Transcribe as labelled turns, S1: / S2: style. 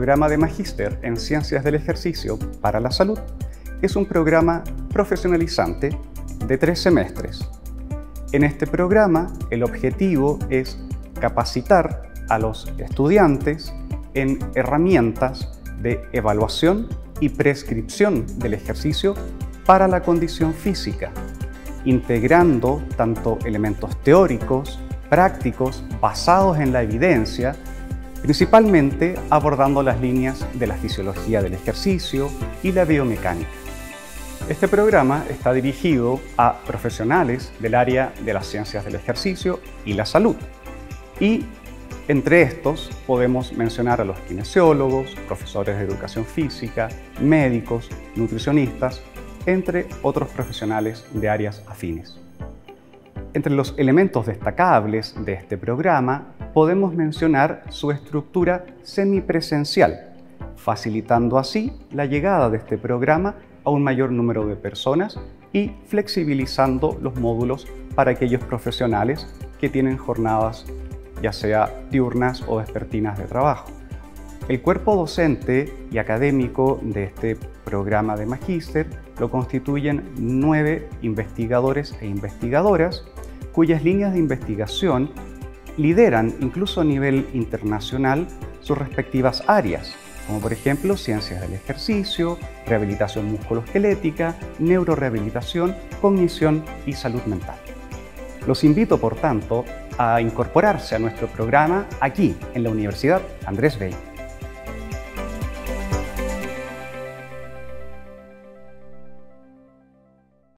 S1: programa de Magíster en Ciencias del Ejercicio para la Salud es un programa profesionalizante de tres semestres. En este programa el objetivo es capacitar a los estudiantes en herramientas de evaluación y prescripción del ejercicio para la condición física, integrando tanto elementos teóricos, prácticos, basados en la evidencia, principalmente abordando las líneas de la fisiología del ejercicio y la biomecánica. Este programa está dirigido a profesionales del área de las ciencias del ejercicio y la salud. Y entre estos podemos mencionar a los kinesiólogos, profesores de educación física, médicos, nutricionistas, entre otros profesionales de áreas afines. Entre los elementos destacables de este programa podemos mencionar su estructura semipresencial, facilitando así la llegada de este programa a un mayor número de personas y flexibilizando los módulos para aquellos profesionales que tienen jornadas ya sea diurnas o vespertinas de trabajo. El cuerpo docente y académico de este programa de magíster lo constituyen nueve investigadores e investigadoras cuyas líneas de investigación lideran incluso a nivel internacional sus respectivas áreas, como por ejemplo ciencias del ejercicio, rehabilitación musculoesquelética, neurorehabilitación, cognición y salud mental. Los invito, por tanto, a incorporarse a nuestro programa aquí en la Universidad Andrés Bello.